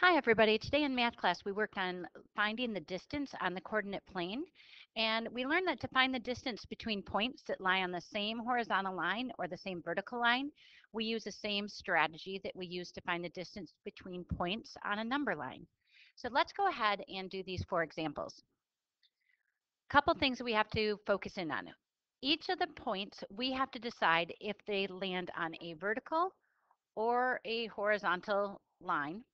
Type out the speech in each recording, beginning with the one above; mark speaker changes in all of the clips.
Speaker 1: Hi everybody, today in math class we worked on finding the distance on the coordinate plane and we learned that to find the distance between points that lie on the same horizontal line or the same vertical line, we use the same strategy that we use to find the distance between points on a number line. So let's go ahead and do these four examples. A Couple things we have to focus in on. Each of the points we have to decide if they land on a vertical or a horizontal line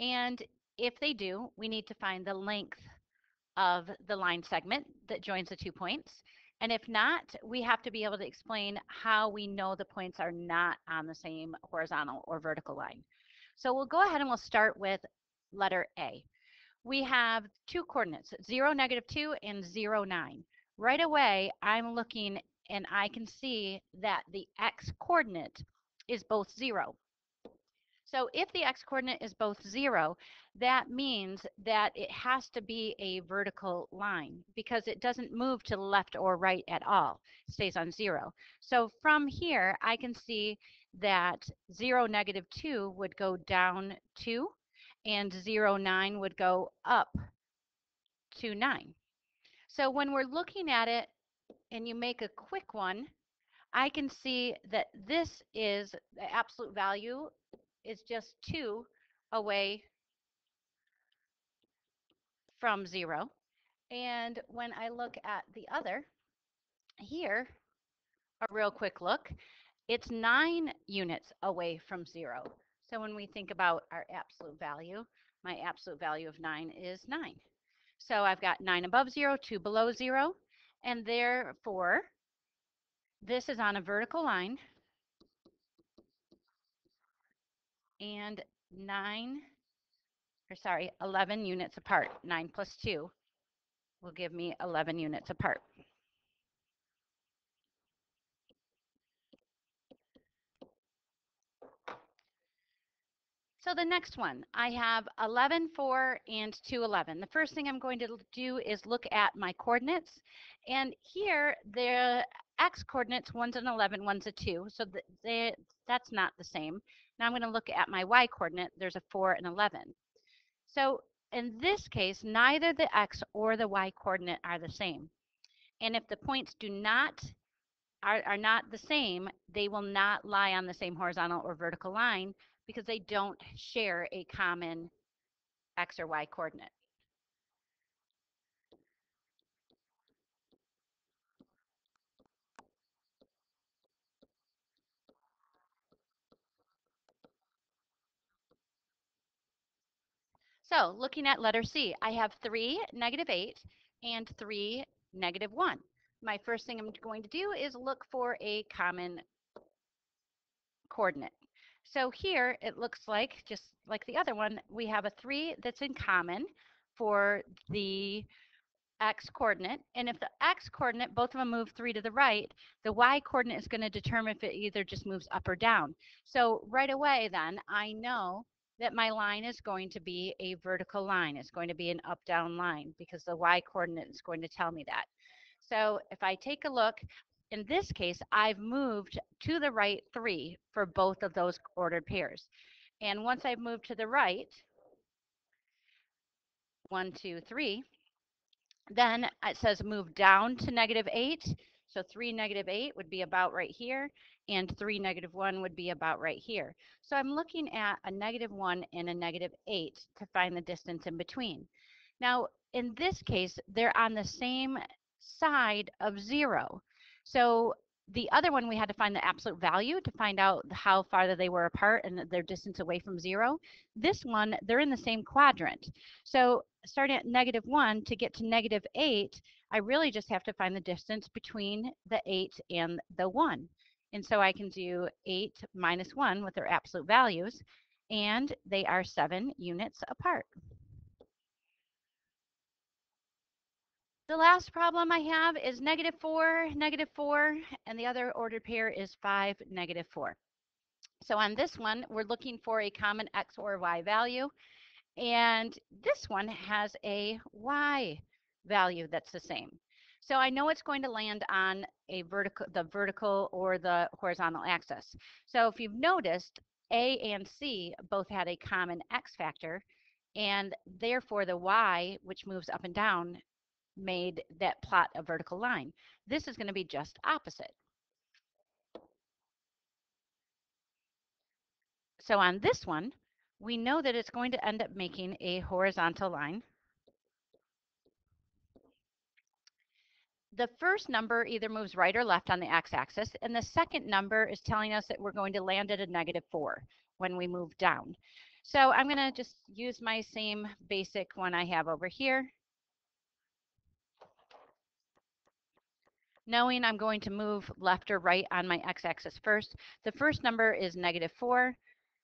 Speaker 1: and if they do, we need to find the length of the line segment that joins the two points. And if not, we have to be able to explain how we know the points are not on the same horizontal or vertical line. So we'll go ahead and we'll start with letter A. We have two coordinates, 0, negative 2, and 0, 9. Right away, I'm looking and I can see that the x coordinate is both 0. So if the x-coordinate is both zero, that means that it has to be a vertical line because it doesn't move to the left or right at all. It stays on zero. So from here, I can see that 0, negative 2 would go down 2, and 0, 9 would go up to 9. So when we're looking at it and you make a quick one, I can see that this is the absolute value is just 2 away from 0. And when I look at the other, here, a real quick look, it's 9 units away from 0. So when we think about our absolute value, my absolute value of 9 is 9. So I've got 9 above 0, 2 below 0, and therefore this is on a vertical line and 9, or sorry, 11 units apart. 9 plus 2 will give me 11 units apart. So the next one, I have 11, 4, and 2, 11. The first thing I'm going to do is look at my coordinates. And here, the x coordinates, one's an 11, one's a 2. So the, they, that's not the same. Now I'm going to look at my y coordinate. There's a 4 and 11. So in this case, neither the x or the y coordinate are the same. And if the points do not are, are not the same, they will not lie on the same horizontal or vertical line because they don't share a common x or y coordinate. So looking at letter C, I have 3, negative 8, and 3, negative 1. My first thing I'm going to do is look for a common coordinate. So here it looks like, just like the other one, we have a 3 that's in common for the x coordinate. And if the x coordinate, both of them move 3 to the right, the y coordinate is going to determine if it either just moves up or down. So right away then, I know that my line is going to be a vertical line. It's going to be an up-down line because the y coordinate is going to tell me that. So if I take a look, in this case, I've moved to the right three for both of those ordered pairs. And once I've moved to the right, one, two, three, then it says move down to negative eight. So 3 negative 8 would be about right here, and 3 negative 1 would be about right here. So I'm looking at a negative 1 and a negative 8 to find the distance in between. Now, in this case, they're on the same side of 0. So the other one, we had to find the absolute value to find out how far they were apart and their distance away from 0. This one, they're in the same quadrant. So starting at negative 1 to get to negative 8, I really just have to find the distance between the 8 and the 1. And so I can do 8 minus 1 with their absolute values, and they are 7 units apart. The last problem I have is negative 4, negative 4, and the other ordered pair is 5, negative 4. So on this one, we're looking for a common x or y value, and this one has a y value that's the same. So I know it's going to land on a vertical, the vertical or the horizontal axis. So if you've noticed, A and C both had a common x factor, and therefore the y, which moves up and down, made that plot a vertical line. This is going to be just opposite. So on this one, we know that it's going to end up making a horizontal line. The first number either moves right or left on the x-axis, and the second number is telling us that we're going to land at a negative 4 when we move down. So I'm going to just use my same basic one I have over here. Knowing I'm going to move left or right on my x-axis first, the first number is negative 4.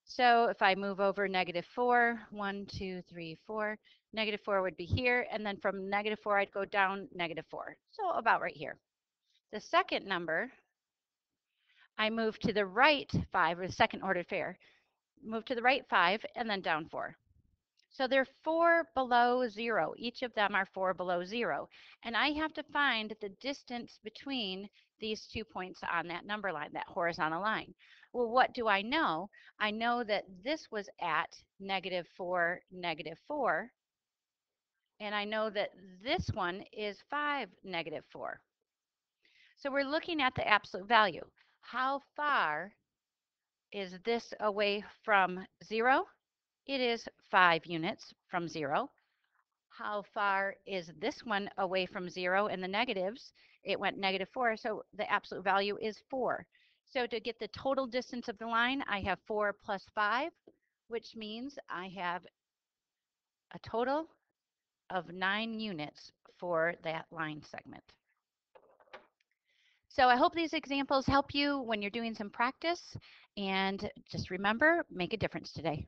Speaker 1: So if I move over negative 4, 1, 2, 3, 4, negative 4 would be here, and then from negative 4 I'd go down negative 4, so about right here. The second number, I move to the right 5, or the second ordered pair, move to the right 5, and then down 4. So they're 4 below 0. Each of them are 4 below 0. And I have to find the distance between these two points on that number line, that horizontal line. Well, what do I know? I know that this was at negative 4, negative 4. And I know that this one is 5, negative 4. So we're looking at the absolute value. How far is this away from 0? It is 5 units from 0. How far is this one away from 0 in the negatives? It went negative 4, so the absolute value is 4. So to get the total distance of the line, I have 4 plus 5, which means I have a total of 9 units for that line segment. So I hope these examples help you when you're doing some practice. And just remember, make a difference today.